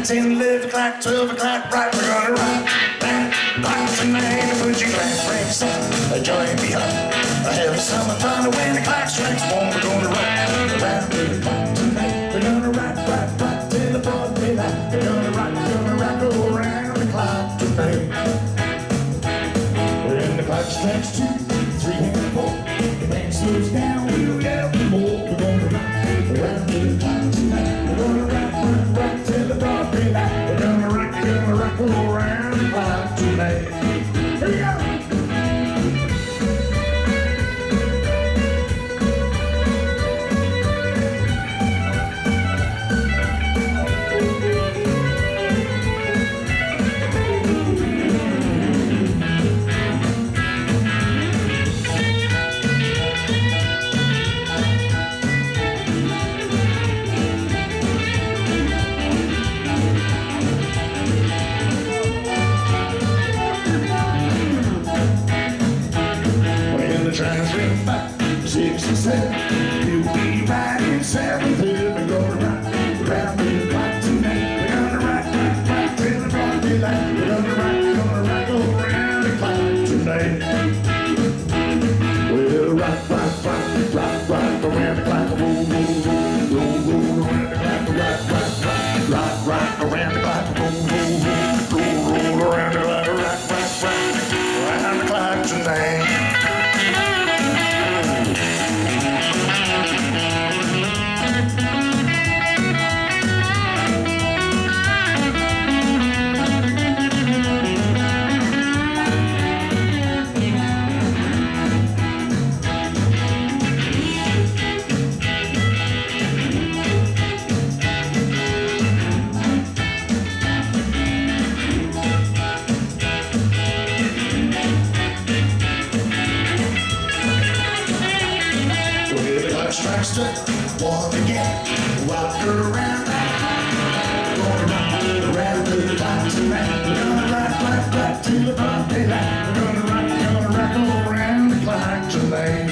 nine, ten, eleven o'clock, twelve o'clock, right, we're gonna rock that clock tonight. Put your glass breaks on, a joint be hot. A heavy summer thunder when the clock strikes one, we're gonna rock around the clock tonight. We're gonna rock, rock, rock till the broad daylight. We're gonna rock, gonna rock around the clock tonight. When the clock strikes two, back, six and seven, you'll be right in seventh Strikes to one again. Rock around rock around the. We're gonna rock, rock, rock till the broad daylight. We're gonna rock, gonna rock around the clock tonight.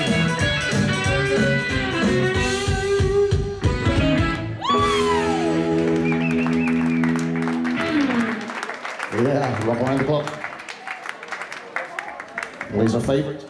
Yeah, rock around the clock. Always our favorite.